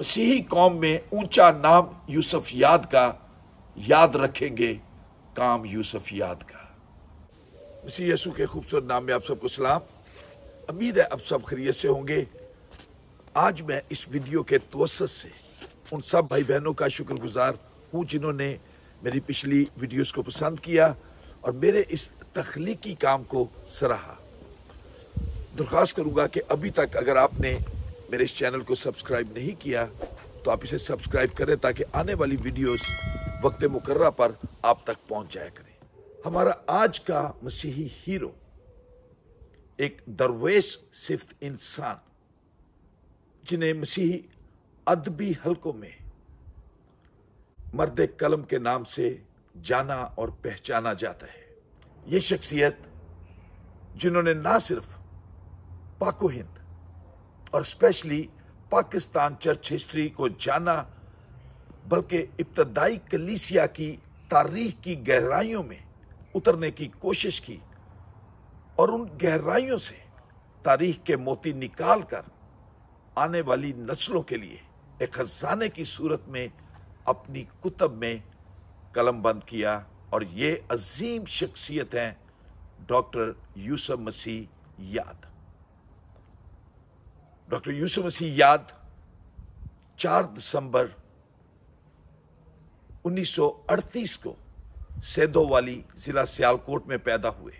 मसीही कौम में ऊँचा नाम यूसुफ याद का, याद रखेंगे काम यूसुफ याद का। मसीह यसु के खूबसूरत नाम में आप सबको सलाम। उम्मीद है आप सब खरीत से होंगे। आज मैं इस वीडियो के तवसत से उन सब भाई बहनों का शुक्रगुजार हूँ जिन्होंने मेरी पिछली वीडियोस को पसंद किया और मेरे इस तख्लीकी काम को सराहा। दरख्वास्त करूँगा कि अभी तक अगर आपने मेरे इस चैनल को सब्सक्राइब नहीं किया तो आप इसे सब्सक्राइब करें ताकि आने वाली वीडियोस वक्त मुकर्रा पर आप तक पहुँच जाया करें। हमारा आज का मसीही हीरो, एक दरवेश सिर्फ़ इंसान, जिन्हें मसीही अदबी हलकों में मर्द कलम के नाम से जाना और पहचाना जाता है। ये शख्सियत, जिन्होंने ना सिर्फ़ पाको हिंद और स्पेशली पाकिस्तान चर्च हिस्ट्री को जाना, बल्कि इब्तदाई कलीसिया की तारीख की गहराइयों में उतरने की कोशिश की और उन गहराइयों से तारीख के मोती निकाल कर आने वाली नस्लों के लिए एक खजाने की सूरत में अपनी कुतब में कलम बंद किया। और ये अजीम शख्सियत हैं डॉक्टर यूसुफ मसीह याद। डॉक्टर यूसुफ मसीह याद 4 दिसंबर 1938 को सैदो वाली जिला सियालकोट में पैदा हुए।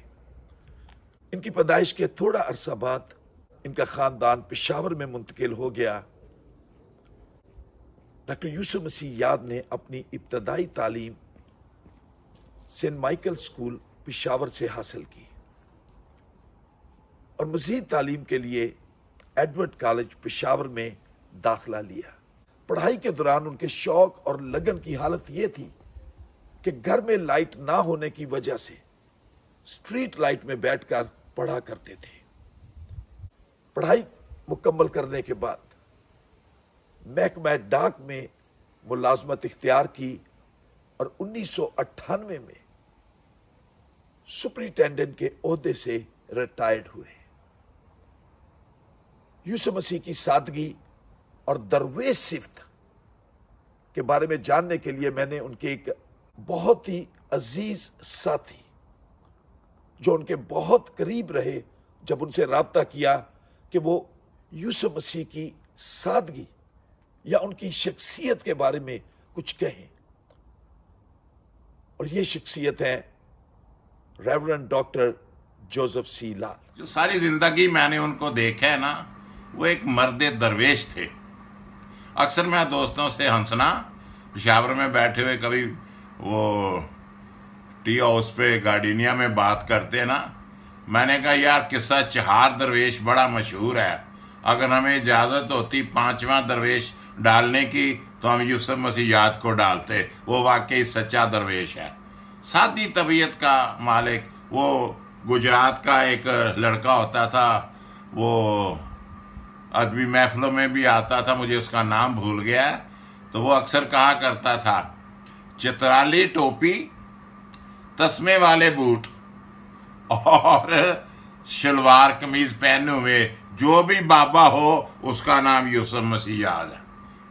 इनकी पैदाइश के थोड़ा अरसा बाद इनका खानदान पिशावर में मुंतकिल हो गया। डॉक्टर यूसुफ मसीह याद ने अपनी इब्तदाई तालीम सेंट माइकल स्कूल पिशावर से हासिल की और मजीद तालीम के लिए एडवर्ड कॉलेज पिशावर में दाखला लिया। पढ़ाई के दौरान उनके शौक और लगन की हालत यह थी कि घर में लाइट ना होने की वजह से स्ट्रीट लाइट में बैठकर पढ़ा करते थे। पढ़ाई मुकम्मल करने के बाद महकमा डाक में मुलाजमत इख्तियार की और उन्नीस सौ अट्ठानवे में सुपरिटेंडेंट के ओहदे से रिटायर्ड हुए। यूसुफ मसीह की सादगी और दरवेश सिफ्त के बारे में जानने के लिए मैंने उनके एक बहुत ही अज़ीज़ साथी, जो उनके बहुत करीब रहे, जब उनसे रबता किया कि वो यूसुफ मसीह की सादगी या उनकी शख्सियत के बारे में कुछ कहें। और ये शख्सियत है reverend doctor Joseph C Lal जो सारी ज़िंदगी मैंने उनको देखा है ना वो एक मर्द दरवेश थे। अक्सर मैं दोस्तों से हंसना, पिशावर में बैठे हुए कभी वो टी हाउस पे, गार्डिनिया में बात करते ना, मैंने कहा, यार, किस्सा चहार दरवेश बड़ा मशहूर है। अगर हमें इजाज़त होती पांचवा दरवेश डालने की तो हम यूसुफ मसीह याद को डालते। वो वाकई सच्चा दरवेश है। सादी तबीयत का मालिक, वो गुजरात का एक लड़का होता था, वो अदबी महफलों में भी आता था, मुझे उसका नाम भूल गया। तो वो अक्सर कहा करता था, चित्राली टोपी, तस्मे वाले बूट और शलवार कमीज पहने हुए, जो भी बाबा हो, उसका नाम यूसुफ मसीह याद है।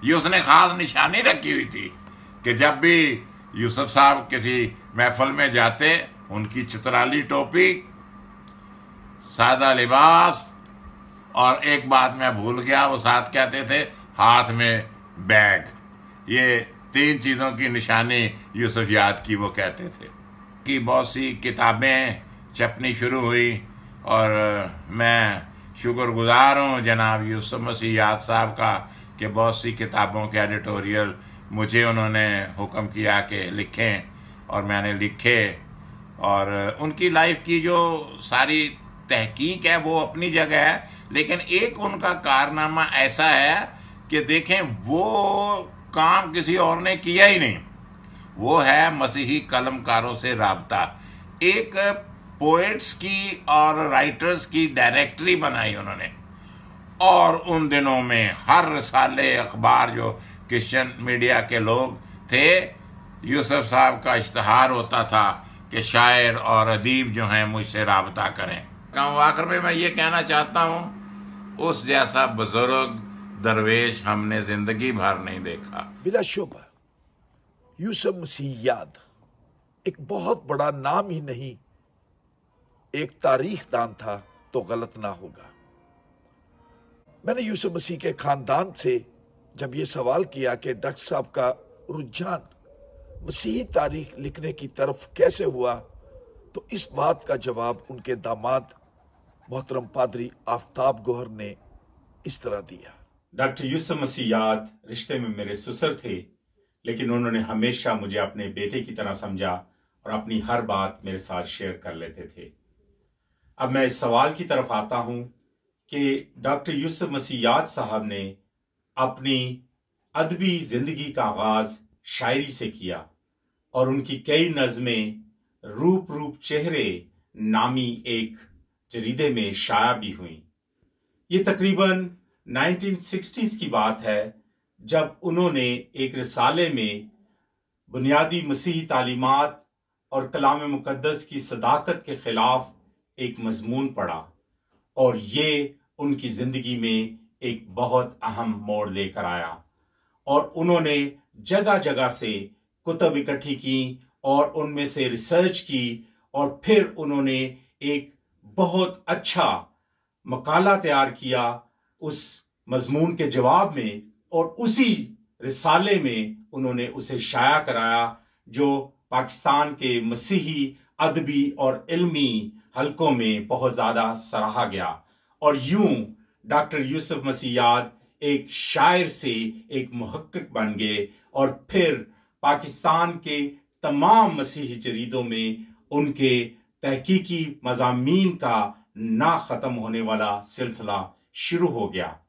ये उसने खास निशानी रखी हुई थी कि जब भी यूसुफ साहब किसी महफल में जाते, उनकी चित्राली टोपी, सादा लिबास और एक बात मैं भूल गया, वो साथ कहते थे, हाथ में बैग। ये तीन चीज़ों की निशानी यूसुफ याद की, वो कहते थे कि बहुत सी किताबें छपनी शुरू हुई और मैं शुक्रगुजार हूँ जनाब यूसुफ मसीह याद साहब का कि बहुत सी किताबों के एडिटोरियल मुझे उन्होंने हुक्म किया कि लिखें और मैंने लिखे। और उनकी लाइफ की जो सारी तहकीक है, वो अपनी जगह है। लेकिन एक उनका कारनामा ऐसा है कि देखें, वो काम किसी और ने किया ही नहीं। वो है मसीही कलमकारों से रबता। एक पोइट्स की और राइटर्स की डायरेक्टरी बनाई उन्होंने। और उन दिनों में हर साले अखबार जो क्रिश्चियन मीडिया के लोग थे, यूसुफ साहब का इश्तहार होता था कि शायर और अदीब जो हैं मुझसे रबता करें। कहूँ आखिर में मैं ये कहना चाहता हूँ उस जैसा बुज़ुर्ग दरवेश हमने ज़िंदगी भर नहीं देखा। बिला शुबा यूसुफ मसीह याद, एक बहुत बड़ा नाम ही नहीं, एक तारीख दान था तो गलत ना होगा। मैंने यूसुफ मसीह के खानदान से जब यह सवाल किया कि डॉक्टर साहब का रुझान मसीही तारीख लिखने की तरफ़ कैसे हुआ तो इस बात का जवाब उनके दामाद मोहतरम पादरी आफ्ताब गोहर ने इस तरह दिया। डॉक्टर यूसुफ मसीह याद रिश्ते में मेरे सुसर थे, लेकिन उन्होंने हमेशा मुझे अपने बेटे की तरह समझा और अपनी हर बात मेरे साथ शेयर कर लेते थे। अब मैं इस सवाल की तरफ़ आता हूँ कि डॉक्टर यूसुफ मसीह याद साहब ने अपनी अदबी ज़िंदगी का आगाज़ शायरी से किया और उनकी कई नज़में रूप रूप चेहरे नामी एक जरीदे में शाया भी हुई। ये तकरीबन 1960s की बात है, जब उन्होंने एक रिसाले में बुनियादी मसीही तालीमत और कलाम मुकदस की सदाकत के खिलाफ एक मजमून पढ़ा और ये उनकी ज़िंदगी में एक बहुत अहम मोड़ लेकर आया और उन्होंने जगह जगह से कुतब इकट्ठी की और उनमें से रिसर्च की और फिर उन्होंने एक बहुत अच्छा मकाला तैयार किया उस मजमून के जवाब में और उसी रिसाले में उन्होंने उसे शाया कराया, जो पाकिस्तान के मसीही, अदबी और इल्मी हलकों में बहुत ज़्यादा सराहा गया। और यूँ डॉक्टर यूसुफ मसीयाद एक शायर से एक महक्क बन गए और फिर पाकिस्तान के तमाम मसीही जरीदों में उनके तहकीकी मजामी का ना ख़त्म होने वाला सिलसिला शुरू हो गया।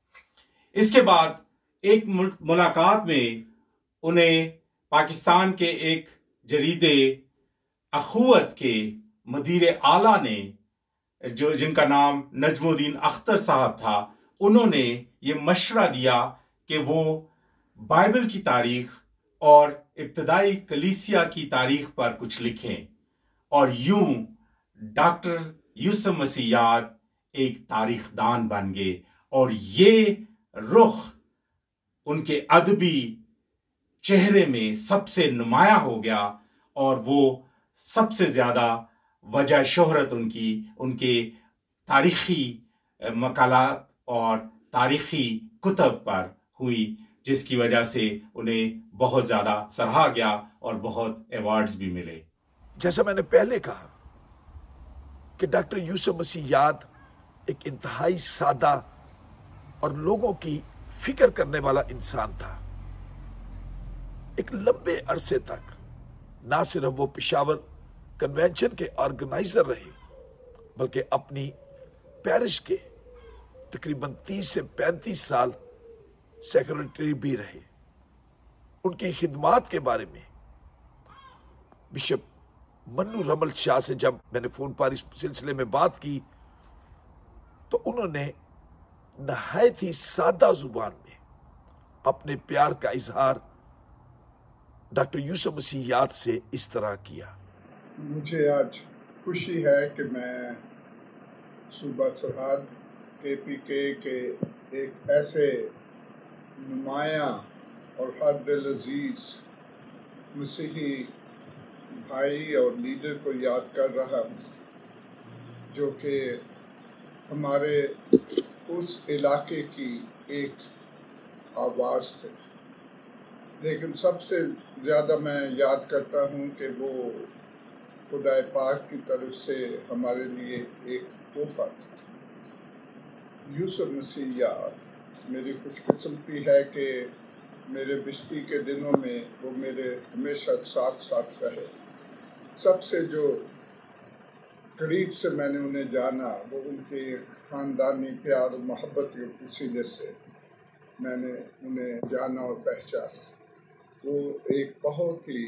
इसके बाद एक मुलाकात में उन्हें पाकिस्तान के एक जरीदे अखुवत के मदीर आला ने, जो, जिनका नाम नजमुद्दीन अख्तर साहब था, उन्होंने ये मशरा दिया कि वो बाइबल की तारीख और इब्तदाई कलीसिया की तारीख पर कुछ लिखें और यूँ डॉक्टर यूसुफ मसीयाद एक तारीख दान बन गए और ये रुख उनके अदबी चेहरे में सबसे नुमाया हो गया और वो सबसे ज़्यादा वजह शोहरत उनकी, उनके तारीखी मकाला और तारीखी कुतब पर हुई, जिसकी वजह से उन्हें बहुत ज़्यादा सराहा गया और बहुत अवार्ड्स भी मिले। जैसा मैंने पहले कहा कि डॉक्टर यूसुफ मसीह याद एक इंतहाई सादा और लोगों की फ़िक्र करने वाला इंसान था। एक लंबे अरसे तक ना सिर्फ़ वो पिशावर कन्वेंशन के ऑर्गेनाइजर रहे, बल्कि अपनी पेरिस के तकरीबन 30 से 35 साल सेक्रेटरी भी रहे। उनकी खिदमात के बारे में बिशप मन्नू रमल शाह से जब मैंने फ़ोन पर इस सिलसिले में बात की तो उन्होंने नहायत ही सादा ज़ुबान में अपने प्यार का इजहार डॉक्टर यूसुफ मसीह याद से इस तरह किया। मुझे आज खुशी है कि मैं सूबा सरहद के पी के के एक ऐसे नुमाया और हर दिल अज़ीज़ मसीही भाई और लीडर को याद कर रहा हूँ, जो कि हमारे उस इलाके की एक आवाज़ थे। लेकिन सबसे ज़्यादा मैं याद करता हूँ कि वो खुदा पाक की तरफ़ से हमारे लिए एक तोहफा था। यूसुफ मसीह मेरी खुशकस्मती है कि मेरे बिस्ती के दिनों में वो मेरे हमेशा साथ साथ रहे। सबसे जो करीब से मैंने उन्हें जाना, वो उनके ख़ानदानी प्यार मोहब्बत के वसीले से मैंने उन्हें जाना और पहचाना। वो एक बहुत ही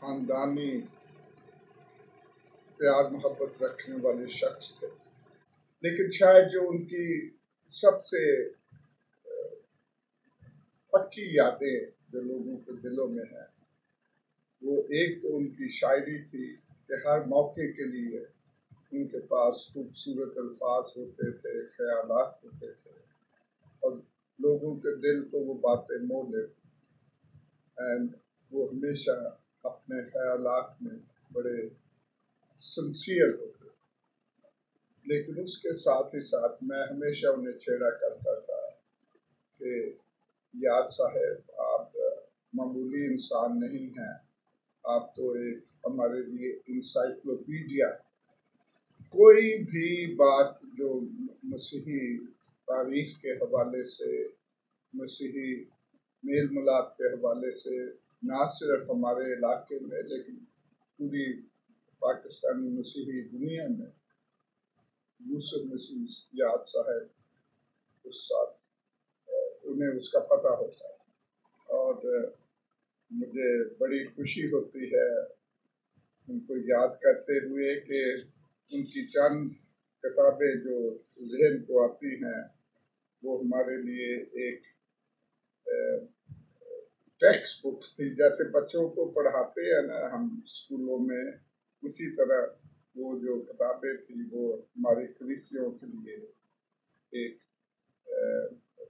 ख़ानदानी प्यार, मोहब्बत रखने वाले शख्स थे। लेकिन शायद जो उनकी सबसे पक्की यादें जो लोगों के दिलों में है वो एक तो उनकी शायरी थी कि हर मौके के लिए उनके पास खूबसूरत अल्फाज होते थे ख्याल होते थे। और लोगों के दिल को वो बातें मोह ले। एंड वो हमेशा अपने ख्याल में बड़े सिंसियर होते लेकिन उसके साथ ही साथ मैं हमेशा उन्हें छेड़ा करता था कि, याद साहेब, आप मामूली इंसान नहीं हैं। आप तो एक हमारे लिए इंसाइक्लोपीडिया कोई भी बात जो मसीही तारीख के हवाले से, मसीही मेल मिलाप के हवाले से, ना सिर्फ़ हमारे इलाके में, लेकिन पूरी पाकिस्तानी मसीही दुनिया में, यूसुफ मसीह याद साहब उस साथ, उन्हें उसका पता होता है। और मुझे बड़ी खुशी होती है उनको याद करते हुए कि उनकी चंद किताबें जो जहन को आती हैं, वो हमारे लिए एक टेक्स्ट बुक्स थी। जैसे बच्चों को पढ़ाते हैं ना हम स्कूलों में, उसी तरह वो जो किताबें थी, वो हमारे कृषियों के लिए एक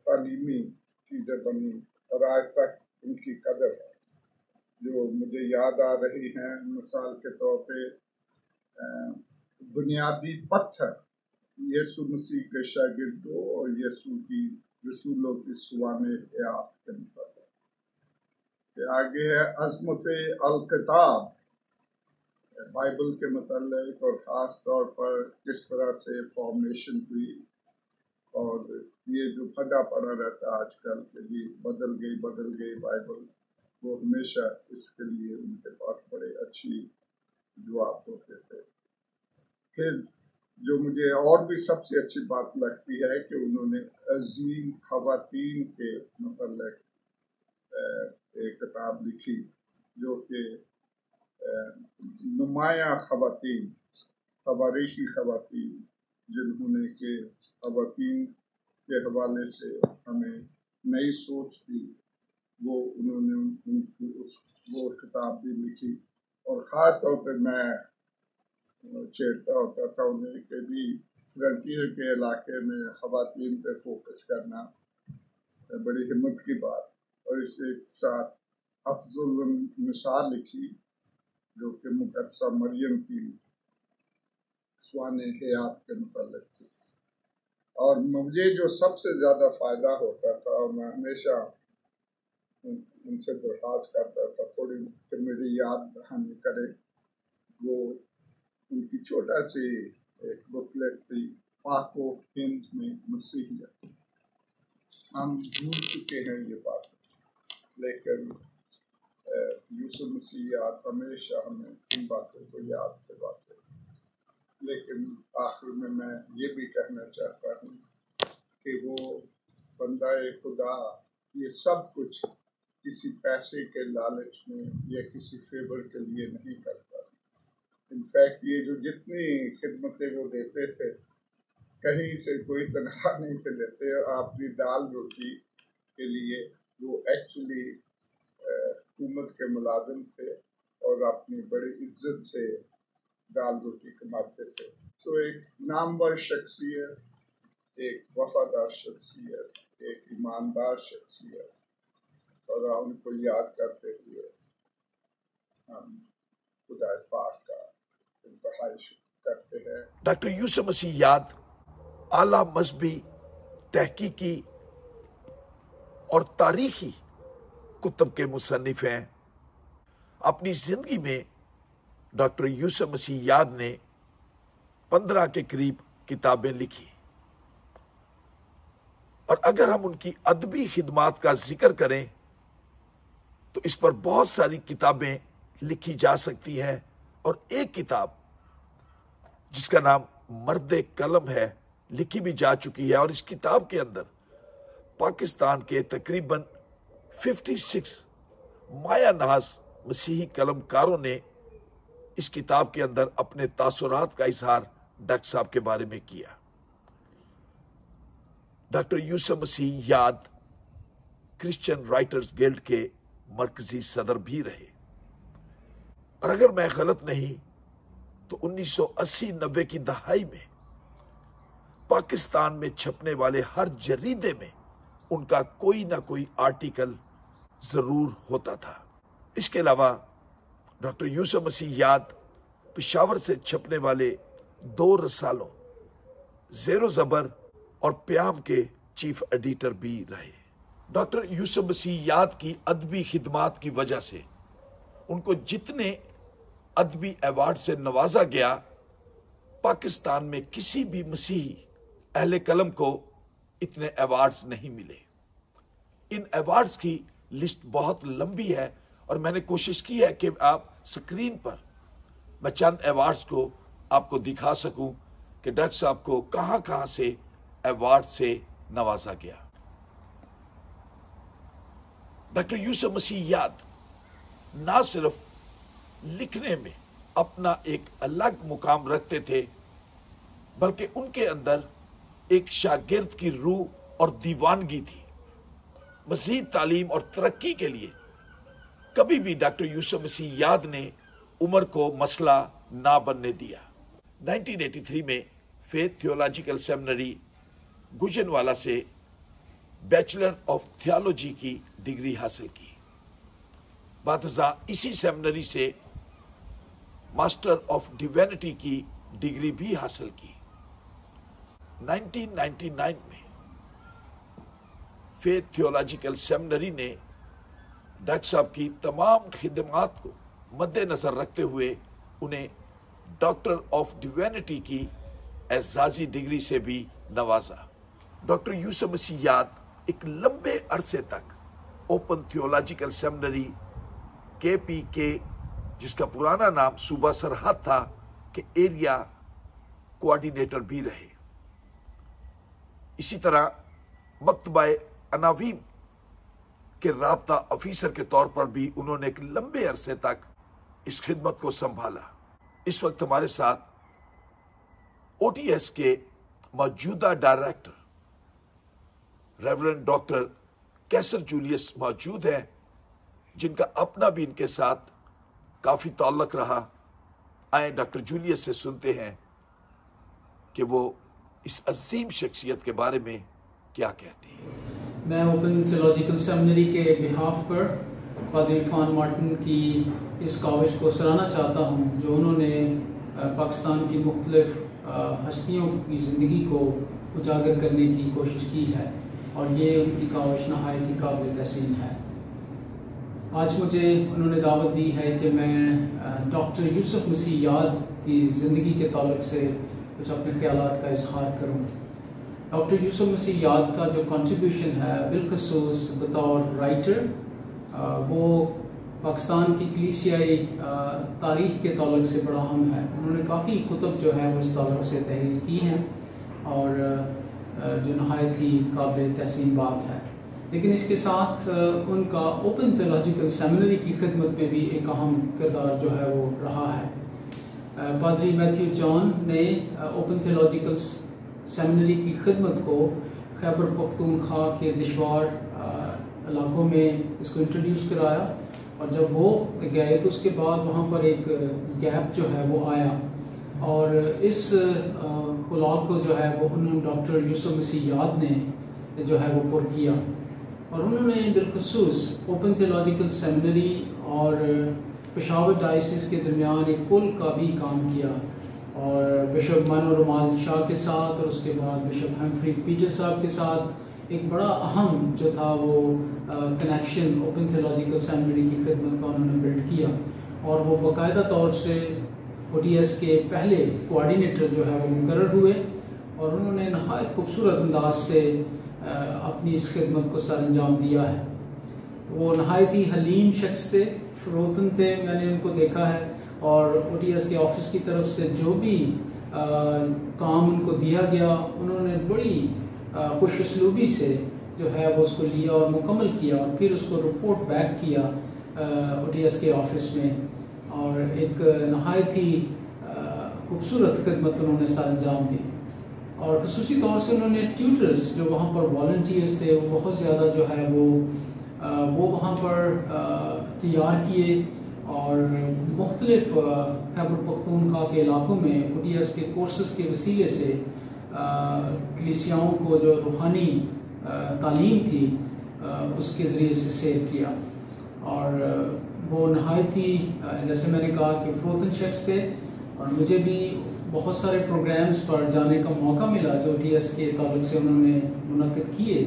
तालीमी चीज़ें बनी और आज तक उनकी कदर है। जो मुझे याद आ रही हैं मिसाल के तौर पे बुनियादी पत्थर, यीशु मसीह के शागिर्दों और यीशु की रसूलों की सुवान हयात के मुताबिक। आगे है अजमत अलकताब। बाइबल के मतलब और ख़ास तौर पर किस तरह से फॉर्मेशन हुई और ये जो फटा पड़ा रहता आजकल के लिए, बदल गई बदल गई बाइबल। वो हमेशा इसके लिए उनके पास बड़े अच्छी जवाब होते थे। फिर जो मुझे और भी सबसे अच्छी बात लगती है कि उन्होंने अजीम खातन के मतलब एक किताब लिखी जो कि नुमाया खातन तबारीखी खातन जिन्होंने के खातन के हवाले से हमें नई सोच दी। वो उन्होंने उनकी उस वो किताब भी लिखी। और ख़ास तौर पर मैं छेड़ता होता था उन्हें कि भी फ्रंटियर के इलाके में खातन पे फोकस करना बड़ी हिम्मत की बात। और इसके साथ अफजुल मिसाल लिखी, जो कि मुकदसा मरियम की स्वान हयात के मतलब थी। और मुझे जो सबसे ज़्यादा फ़ायदा होता था, और मैं हमेशा उनसे दरख्वास्त करता था। थोड़ी कि मेरी याद दहानी करे। वो उनकी छोटा सी एक बुकलेट थी, पाको हिंद में मसीहियत हम भूल चुके हैं ये बात। लेकिन यूसुफ मसीह याद हमेशा हमें इन बातों को याद करवाते लेकिन आखिर में मैं ये भी कहना चाहता हूँ कि वो बंदा खुदा, ये सब कुछ किसी पैसे के लालच में या किसी फेवर के लिए नहीं करता। इनफैक्ट ये जो जितनी खिदमतें वो देते थे, कहीं से कोई तनख्वाह नहीं थे लेते अपनी दाल रोटी के लिए वो एक्चुअली हुकूमत के मुलाजिम थे और अपनी बड़ी इज़्ज़त से दाल रोटी कमाते थे। तो एक नामवर शख्सियत, एक वफादार शख्सियत, एक ईमानदार शख्सियत और उनको याद करते हुए हम खुदा पाक का करते हैं। डॉक्टर यूसुफ मसीह याद, आला मजहबी, तहकीकी और तारीखी कुतब के मुसनफ हैं। अपनी ज़िंदगी में डॉक्टर यूसुफ मसीह याद ने पंद्रह के करीब किताबें लिखी। और अगर हम उनकी अदबी खिदमात का ज़िक्र करें तो इस पर बहुत सारी किताबें लिखी जा सकती हैं। और एक किताब, जिसका नाम मर्द कलम है, लिखी भी जा चुकी है। और इस किताब के अंदर पाकिस्तान के तकरीबन 56 माया नाज मसीही कलमकारों ने इस किताब के अंदर अपने तासुरात का इजहार डॉक्टर साहब के बारे में किया। डॉक्टर यूसुफ मसीह याद क्रिश्चियन राइटर्स गिल्ड के मरकजी सदर भी रहे। और अगर मैं गलत नहीं तो 1980-90 की दहाई में पाकिस्तान में छपने वाले हर जरीदे में उनका कोई ना कोई आर्टिकल ज़रूर होता था। इसके अलावा डॉक्टर यूसुफ मसीह याद पिशावर से छपने वाले दो रसालों, जेरो जबर और प्याम के चीफ एडिटर भी रहे। डॉक्टर यूसुफ मसीह याद की अदबी खिदमात की वजह से उनको जितने अदबी अवार्ड से नवाजा गया, पाकिस्तान में किसी भी मसीही अहल कलम को इतने अवार्ड्स नहीं मिले। इन अवार्ड्स की लिस्ट बहुत लंबी है और मैंने कोशिश की है कि आप स्क्रीन पर मैं चंद अवार्ड्स को आपको दिखा सकूँ कि डॉक्टर साहब को कहाँ कहाँ से अवार्ड से नवाजा गया। डॉक्टर यूसुफ मसीह याद ना सिर्फ़ लिखने में अपना एक अलग मुकाम रखते थे, बल्कि उनके अंदर एक शागिर्द की रूह और दीवानगी थी। मजीद तालीम और तरक्की के लिए कभी भी डॉक्टर यूसुफ मसीह याद ने उम्र को मसला ना बनने दिया। 1983 में फेथ थियोलॉजिकल सेमिनरी गुजनवाला से बैचलर ऑफ़ थियोलॉजी की डिग्री हासिल की। बादजा इसी सेमिनरी से मास्टर ऑफ़ डिवेनिटी की डिग्री भी हासिल की। 1999 में फेथ थियोलॉजिकल सेमिनरी ने डॉक्टर साहब की तमाम खिदमात को मद्देनजर रखते हुए उन्हें डॉक्टर ऑफ़ डिवेनिटी की एजाजी डिग्री से भी नवाजा। डॉक्टर यूसुफ मसीह याद एक लंबे अरसे तक ओपन थियोलॉजिकल सेमिनरी के पी के जिसका पुराना नाम सूबा सरहद था, के एरिया कोऑर्डिनेटर भी रहे। इसी तरह मकतबा अनावीम के रबता ऑफिसर के तौर पर भी उन्होंने एक लंबे अरसे तक इस खिदमत को संभाला। इस वक्त हमारे साथ ओटीएस के मौजूदा director reverend doctor Qaiser Julius मौजूद हैं, जिनका अपना भी इनके साथ काफ़ी ताल्लुक रहा। आए डॉक्टर जूलियस से सुनते हैं कि वो इस अजीम शख्सियत के बारे में क्या कहती हैं। मैं ओपन थियोलॉजिकल सेमिनरी के बिहाफ पर पादरी इरफान मार्टिन की इस काविश को सराहना चाहता हूँ, जो उन्होंने पाकिस्तान की मुख्तलिफ़ हस्तियों की ज़िंदगी को उजागर करने की कोशिश की है। और ये उनकी काविश नहायत ही काबिल तहसीन है। आज मुझे उन्होंने दावत दी है कि मैं डॉक्टर यूसुफ मसीह याद की ज़िंदगी के ताल्लुक से कुछ अपने ख्याल का इजहार करूँ। डॉक्टर यूसुफ मसीह याद का जो कंट्रीब्यूशन है बिलखसूस बतौर राइटर वो पाकिस्तान की कलीसियाई तारीख के ताल्लुक से बड़ा अहम है। उन्होंने काफ़ी कुतब जो है वो इस ताल्लुक से तहरीर की हैं और जो नहायत ही काबिल तहसीन बात है। लेकिन इसके साथ उनका ओपन थियोलॉजिकल सेमिनरी की खिदमत में भी एक अहम किरदार जो है वो रहा है। पादरी मैथ्यू जॉन ने ओपन थियोलॉजिकल सेमिनरी की खिदमत को खैबर पख्तूनख्वा के दिशवार इलाकों में इसको इंट्रोड्यूस कराया और जब वो गए तो उसके बाद वहाँ पर एक गैप जो है वो आया। और इस खुला को जो है वो उन्होंने डॉक्टर यूसुफ मसीह याद ने जो है वो पुर किया। और उन्होंने बिलखसूस ओपन थियोलॉजिकल सेमिनरी और पेशावर डाइसिस के दरमियान एक पुल का भी काम किया। और बिशप मनोरमाल शाह के साथ और उसके बाद बिशप हेमफ्री पीटर साहब के साथ एक बड़ा अहम जो था वो कनेक्शन ओपन थियोलॉजिकल सेमिनरी की खिदमत का उन्होंने बिल्ड किया। और वो बाकायदा तौर से ओटीएस के पहले कोऑर्डिनेटर जो है वो मुकर हुए और उन्होंने नहायत खूबसूरत अंदाज से अपनी इस खिदमत को सर अंजाम दिया है। वो नहायत ही हलीम शख्स थे फरोतन थे मैंने उनको देखा है और ओटीएस के ऑफ़िस की तरफ़ से जो भी आ, काम उनको दिया गया उन्होंने बड़ी खुश उसलूबी से जो है वो उसको लिया और मुकम्मल किया और फिर उसको रिपोर्ट बैक किया ओ के ऑफ़िस में। और एक नहायत ही खूबसूरत खदमत उन्होंने सर अंजाम दी और खसूसी तौर से उन्होंने ट्यूटर्स जो वहाँ पर वॉल्टियर्स थे, वो बहुत ज़्यादा जो है वो वो वहाँ पर तैयार किए और मुख्तलिफ़ खैबर पख्तूनख्वा के इलाकों में उडियस के कोर्सेज के वसीले से कलिसियाओं को जो रूहानी तालीम थी उसके ज़रिए से सैर किया। और वो नहायत ही जैसे मैंने कहा कि फ्रोतन शख्स थे, और मुझे भी बहुत सारे प्रोग्राम्स पर जाने का मौका मिला जो टी एस के ताल्लुक से उन्होंने मुनद किए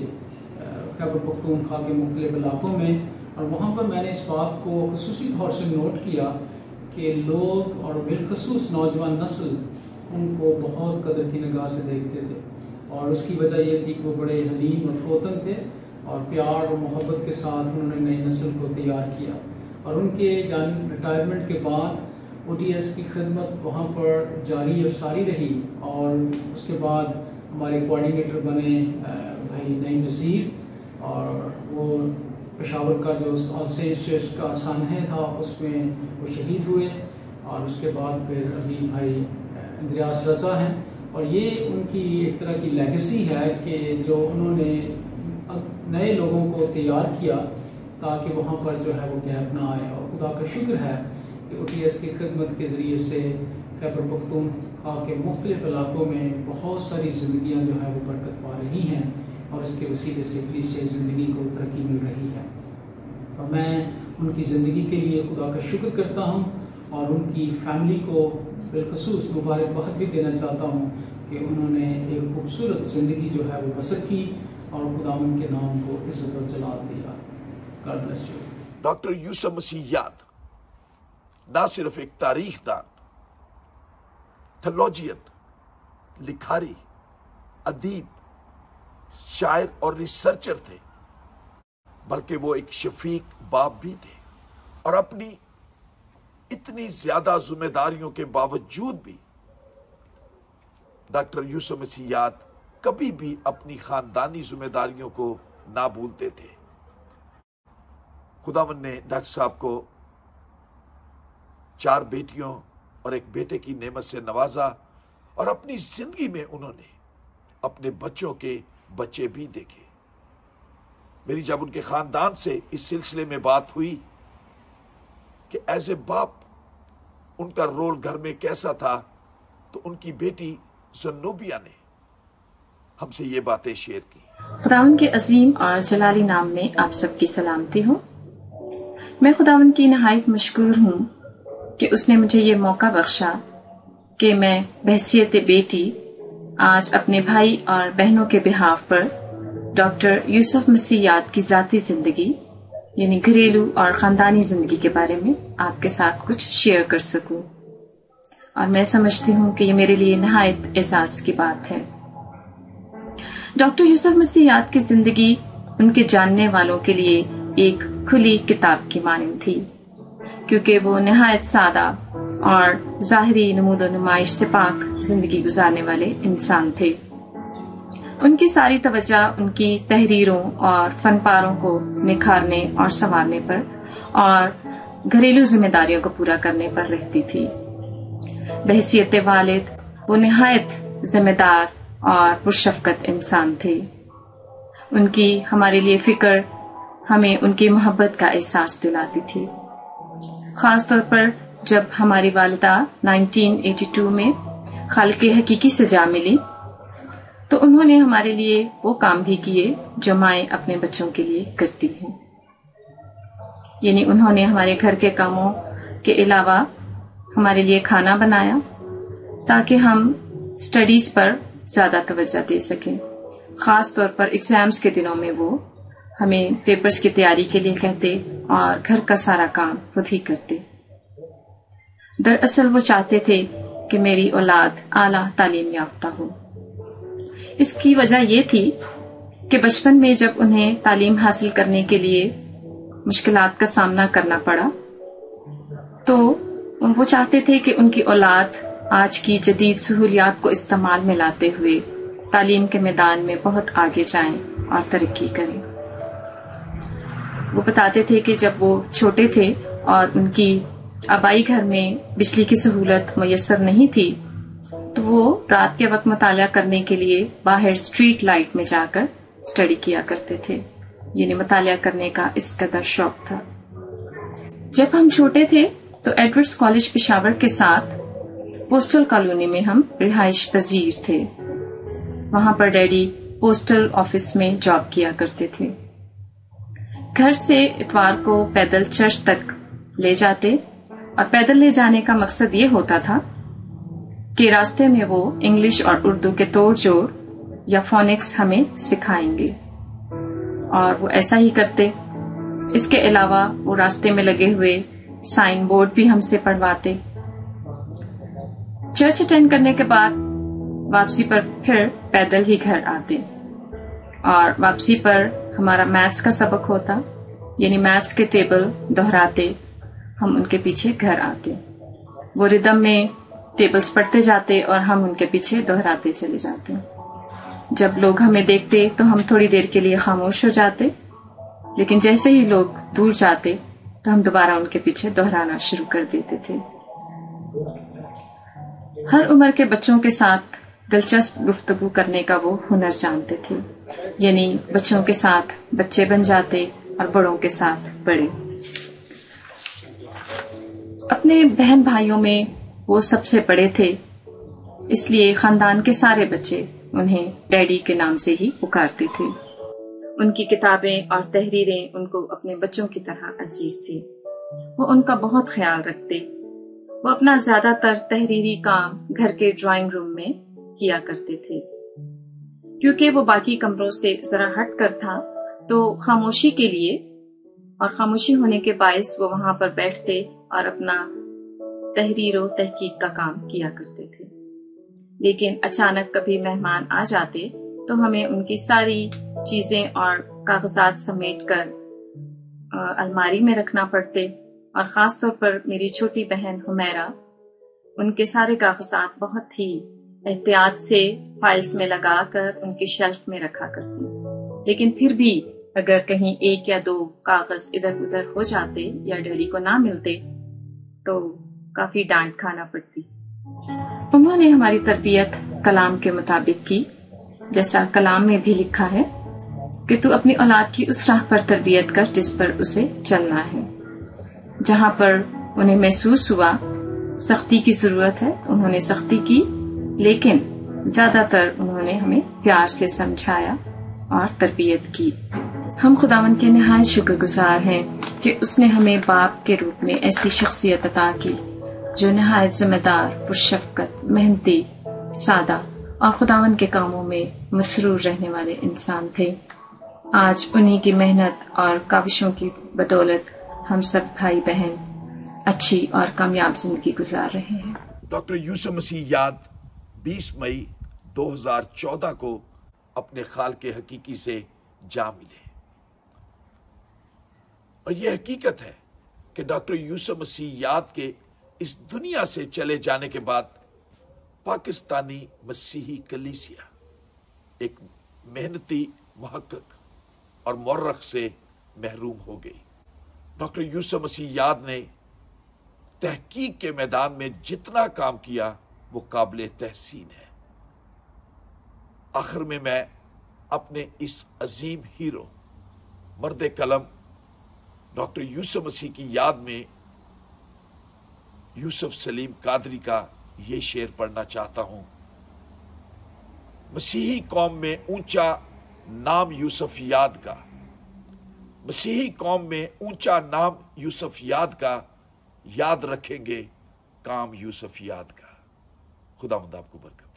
खैबर पख्तूनख्वा के मुख्तलिफ़ इलाकों में। और वहाँ पर मैंने इस बात को खसूस तौर से नोट किया कि लोग और बिलखसूस नौजवान नस्ल उनको बहुत कदर की निगाह से देखते थे। और उसकी वजह यह थी कि वो बड़े हलीम और फोतन थे, और प्यार और मोहब्बत के साथ उन्होंने नई नस्ल को तैयार किया। और उनके जान रिटायरमेंट के बाद ओडीएस की खदमत वहाँ पर जारी और सारी रही और उसके बाद हमारे कोऑर्डिनेटर बने भाई नई नज़ीर और वो पेशावर का जो चर्च का सानह था उसमें वो शहीद हुए और उसके बाद फिर अभी भाई इंद्रियास रजा हैं और ये उनकी एक तरह की लेगेसी है कि जो उन्होंने नए लोगों को तैयार किया ताकि वहाँ पर जो है वो गैप ना आए। और खुदा का शुक्र है कि ओ टी एस की खिदमत के ज़रिए से खैबर पख्तूनख्वा के मुख्तलिफ़ इलाकों में बहुत सारी ज़िंदियाँ जो है वो बरकत पा रही हैं और इसके वसीले से से ज़िंदगी को तरक्की मिल रही है। और मैं उनकी ज़िंदगी के लिए खुदा का शुक्र करता हूँ और उनकी फैमिली को बिलखसूस मुबारकबाद भी देना चाहता हूँ कि उन्होंने एक खूबसूरत ज़िंदगी जो है वो बसर की और खुदा उनके नाम को इज़्ज़त और जलाल दिया। डॉक्टर यूसुफ मसीह याद ना सिर्फ़ एक तारीख दान थोलॉजियन लिखारी अदीब शायर और रिसर्चर थे बल्कि वो एक शफीक बाप भी थे और अपनी इतनी ज़्यादा जिम्मेदारियों के बावजूद भी डॉक्टर यूसुफ मसीह याद कभी भी अपनी खानदानी जिम्मेदारियों को ना भूलते थे खुदावन ने डॉक्टर साहब को चार बेटियों और एक बेटे की नेमत से नवाजा और अपनी ज़िंदगी में उन्होंने अपने बच्चों के बच्चे भी देखे। मेरी जब उनके खानदान से इस सिलसिले में बात हुई कि एज ए बाप उनका रोल घर में कैसा था तो उनकी बेटी जन्नोबिया ने हमसे ये बातें शेयर की। खुदावन के अजीम और जलाली नाम में आप सबकी सलामती हो। मैं खुदावन की नहायत मशहूर हूँ कि उसने मुझे ये मौका बख्शा कि मैं बहसीत बेटी आज अपने भाई और बहनों के बिहाफ पर डॉक्टर यूसुफ मसीह याद की जाती ज़िंदगी, यानी घरेलू और खानदानी ज़िंदगी के बारे में आपके साथ कुछ शेयर कर सकूँ। और मैं समझती हूँ कि ये मेरे लिए नहायत एहसास की बात है। डॉक्टर यूसुफ मसीह याद की ज़िंदगी उनके जानने वालों के लिए एक खुली किताब की मानंद थी, क्योंकि वो नहायत सादा और जाहरी नमूद नुमाइश से पाक ज़िंदगी गुजारने वाले इंसान थे। उनकी सारी तवज्जा उनकी तहरीरों और फनपारों को निखारने और संवारने पर और घरेलू जिम्मेदारियों को पूरा करने पर रहती थी। बहसीत वालिद वो नहायत जिम्मेदार और पुरशफकत इंसान थे। उनकी हमारे लिए फ़िक्र हमें उनकी मोहब्बत का एहसास दिलाती थी। खासतौर पर जब हमारी वालदा 1982 में खाल के हकीकी सजा मिली तो उन्होंने हमारे लिए वो काम भी किए जो माए अपने बच्चों के लिए करती हैं। यानी उन्होंने हमारे घर के कामों के अलावा हमारे लिए खाना बनाया, ताकि हम स्टडीज़ पर ज़्यादा तवज्जो दे सकें। खास तौर पर एग्ज़ाम्स के दिनों में वो हमें पेपर्स की तैयारी के लिए कहते और घर का सारा काम खुद ही करते। दरअसल वो चाहते थे कि मेरी औलाद आला तालीम याफ्ता हो। इसकी वजह ये थी कि बचपन में जब उन्हें तालीम हासिल करने के लिए मुश्किल का सामना करना पड़ा तो वो चाहते थे कि उनकी औलाद आज की जदीद सहूलियात को इस्तेमाल में लाते हुए तालीम के मैदान में बहुत आगे जाएँ और तरक्की करें। वो बताते थे कि जब वो छोटे थे और उनकी आबाई घर में बिजली की सहूलत मैसर नहीं थी तो वो रात के वक्त मुताला करने के लिए बाहर स्ट्रीट लाइट में जाकर स्टडी किया करते थे। यानी मुताला करने का इस कदर शौक था। जब हम छोटे थे तो एडवर्ड्स कॉलेज पिशावर के साथ पोस्टल कॉलोनी में हम रिहाइश पजीर थे। वहाँ पर डैडी पोस्टल ऑफ़िस में जॉब किया करते थे। घर से इतवार को पैदल चर्च तक ले जाते और पैदल ले जाने का मकसद ये होता था कि रास्ते में वो इंग्लिश और उर्दू के तोड़ जोड़ या फोनिक्स हमें सिखाएँगे। और वो ऐसा ही करते। इसके अलावा वो रास्ते में लगे हुए साइन बोर्ड भी हमसे पढ़वाते। चर्च अटेंड करने के बाद वापसी पर फिर पैदल ही घर आते। और वापसी पर हमारा मैथ्स का सबक होता, यानी मैथ्स के टेबल दोहराते, हम उनके पीछे घर आते। वो रिदम में टेबल्स पढ़ते जाते और हम उनके पीछे दोहराते चले जाते। जब लोग हमें देखते तो हम थोड़ी देर के लिए खामोश हो जाते। लेकिन जैसे ही लोग दूर जाते तो हम दोबारा उनके पीछे दोहराना शुरू कर देते थे। हर उम्र के बच्चों के साथ दिलचस्प गुफ्तगु करने का वो हुनर जानते थे। यानी बच्चों के साथ, बच्चे बन जाते और बड़ों के साथ बड़े। अपने बहन भाइयों में वो सबसे बड़े थे, इसलिए खानदान के सारे बच्चे उन्हें डैडी के नाम से ही पुकारते थे। उनकी किताबें और तहरीरें उनको अपने बच्चों की तरह अज़ीज़ थी। वो उनका बहुत ख्याल रखते। वो अपना ज़्यादातर तहरीरी काम घर के ड्राइंग रूम में किया करते थे। क्योंकि वो बाकी कमरों से जरा हट कर था तो खामोशी के लिए, और खामोशी होने के बायस वो वहाँ पर बैठते और अपना तहरीर, तहकीक का काम किया करते थे। लेकिन अचानक कभी मेहमान आ जाते तो हमें उनकी सारी चीज़ें और कागजात समेट कर अलमारी में रखना पड़ते, और खास तौर पर मेरी छोटी बहन हुमैरा, उनके सारे कागजात बहुत ही एहतियात से फाइल्स में लगाकर उनके शेल्फ में रखा करती लेकिन फिर भी अगर कहीं एक या दो कागज़ इधर उधर हो जाते या डैडी को ना मिलते तो काफ़ी डांट खाना पड़ती। उन्होंने हमारी तरबियत कलाम के मुताबिक की। जैसा कलाम में भी लिखा है कि तू अपनी औलाद की उस राह पर तरबियत कर जिस पर उसे चलना है। जहाँ पर उन्हें महसूस हुआ, सख्ती की ज़रूरत है तो उन्होंने सख्ती की लेकिन ज़्यादातर उन्होंने हमें प्यार से समझाया और तरबियत की। हम खुदावन के नहायत शुक्रगुजार हैं कि उसने हमें बाप के रूप में ऐसी शख्सियत अता की, जो नहायत जिम्मेदार, पुरशफकत, मेहनती, सादा और खुदावन के कामों में मसरूर रहने वाले इंसान थे। आज उन्हीं की मेहनत और काविशों की बदौलत हम सब भाई बहन अच्छी और कामयाब ज़िंदगी गुजार रहे हैं। डॉक्टर यूसुफ मसीह याद 20 मई 2014 को अपने खाल के हकीकी से जा मिले। और यह हकीकत है कि डॉक्टर यूसुफ मसीह याद के इस दुनिया से चले जाने के बाद पाकिस्तानी मसीही कलीसिया एक मेहनती, महक्क और मौरख से महरूम हो गई। डॉक्टर यूसुफ मसीह याद ने तहकीक के मैदान में जितना काम किया वो काबिल तहसीन है। आखिर में मैं अपने इस अजीम हीरो, मर्द कलम, डॉक्टर यूसुफ मसीह की याद में यूसुफ सलीम कादरी का ये शेर पढ़ना चाहता हूँ। मसीही कौम में ऊँचा नाम यूसुफ याद का, मसीही कौम में ऊँचा नाम यूसुफ याद का, याद रखेंगे काम यूसुफ याद का। खुदा आपको बरकत